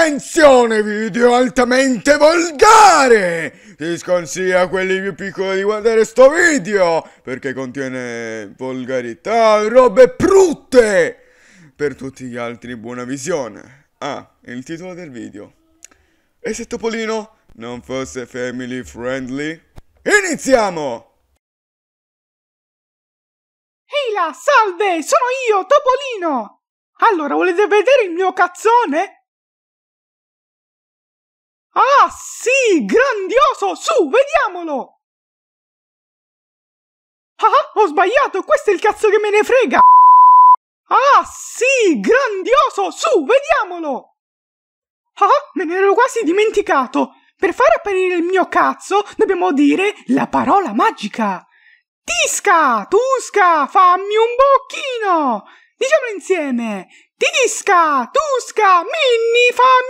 Attenzione, video altamente volgare! Ti sconsiglio a quelli più piccoli di guardare sto video, perché contiene volgarità, robe brutte! Per tutti gli altri buona visione. Ah, il titolo del video. E se Topolino non fosse family friendly? Iniziamo! Ehi là, salve, sono io, Topolino! Allora, volete vedere il mio cazzone? Ah, sì, grandioso! Su, vediamolo! Ah, ho sbagliato, questo è il cazzo che me ne frega! Ah, sì, grandioso! Su, vediamolo! Ah, me ne ero quasi dimenticato! Per far apparire il mio cazzo dobbiamo dire la parola magica! Tisca, Tusca, fammi un bocchino! Diciamolo insieme! Tisca, Tusca, Minni, fammi